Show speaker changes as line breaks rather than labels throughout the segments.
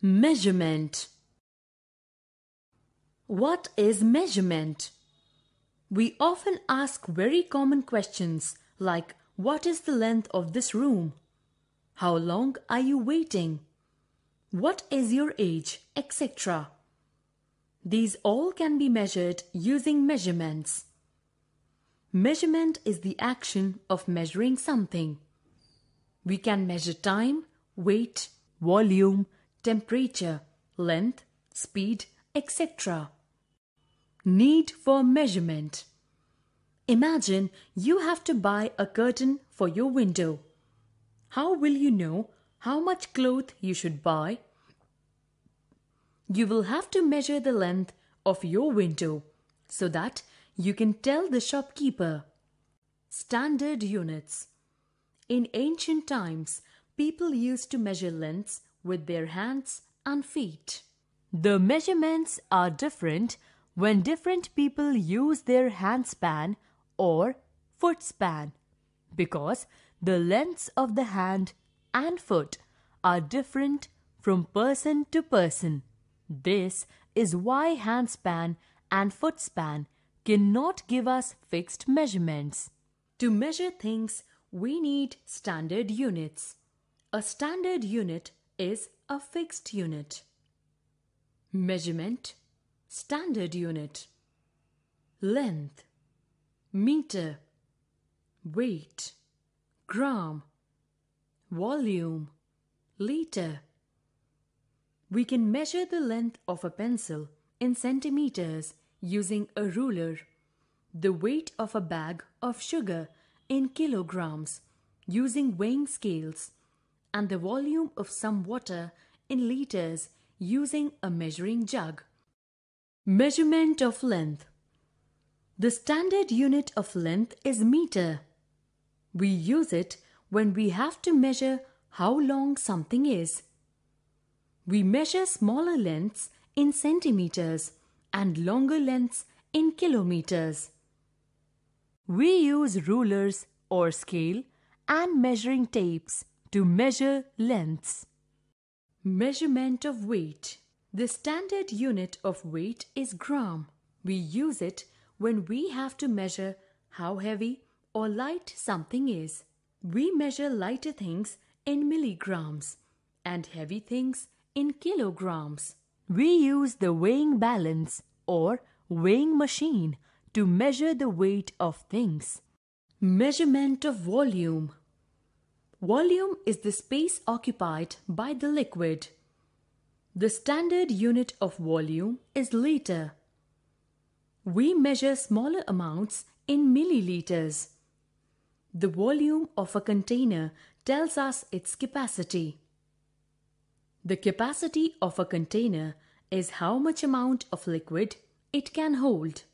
Measurement What is measurement? We often ask very common questions like What is the length of this room? How long are you waiting? What is your age? etc. These all can be measured using measurements. Measurement is the action of measuring something. We can measure time, weight, volume, temperature, length, speed, etc. Need for measurement. Imagine you have to buy a curtain for your window. How will you know how much cloth you should buy? You will have to measure the length of your window so that you can tell the shopkeeper. Standard units. In ancient times, people used to measure lengths with their hands and feet. The measurements are different when different people use their handspan or footspan because the lengths of the hand and foot are different from person to person. This is why handspan and footspan cannot give us fixed measurements. To measure things, we need standard units. A standard unit is a fixed unit. Measurement, standard unit. Length, meter, weight, gram, volume, liter. We can measure the length of a pencil in centimeters using a ruler, the weight of a bag of sugar in kilograms using weighing scales, and the volume of some water in liters using a measuring jug. Measurement of length. The standard unit of length is meter. We use it when we have to measure how long something is. We measure smaller lengths in centimeters and longer lengths in kilometers. We use rulers or scale and measuring tapes to measure lengths. Measurement of weight. The standard unit of weight is gram. We use it when we have to measure how heavy or light something is. We measure lighter things in milligrams and heavy things in kilograms. We use the weighing balance or weighing machine to measure the weight of things. Measurement of volume. Volume is the space occupied by the liquid. The standard unit of volume is liter. We measure smaller amounts in milliliters. The volume of a container tells us its capacity. The capacity of a container is how much amount of liquid it can hold.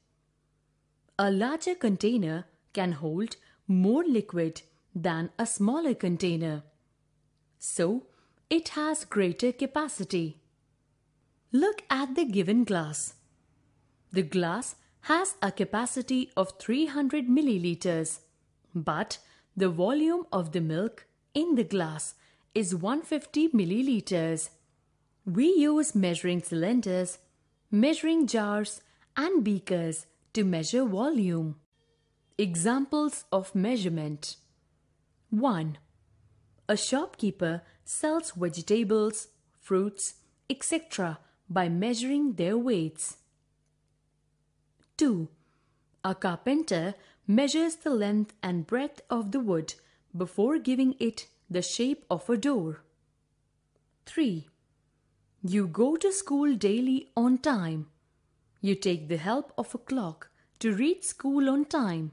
A larger container can hold more liquid than a smaller container. So, it has greater capacity. Look at the given glass. The glass has a capacity of 300 milliliters, but the volume of the milk in the glass is 150 milliliters. We use measuring cylinders, measuring jars and beakers to measure volume. Examples of measurement 1. A shopkeeper sells vegetables, fruits, etc. by measuring their weights. 2. A carpenter measures the length and breadth of the wood before giving it the shape of a door. 3. You go to school daily on time. You take the help of a clock to reach school on time.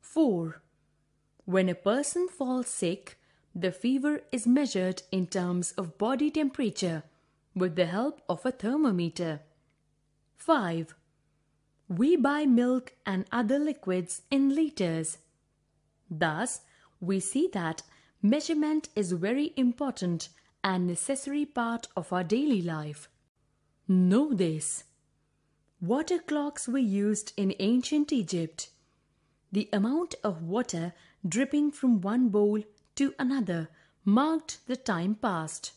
4. When a person falls sick, the fever is measured in terms of body temperature with the help of a thermometer. 5. We buy milk and other liquids in liters. Thus, we see that measurement is very important and necessary part of our daily life. Know this. Water clocks were used in ancient Egypt. The amount of water dripping from one bowl to another marked the time passed.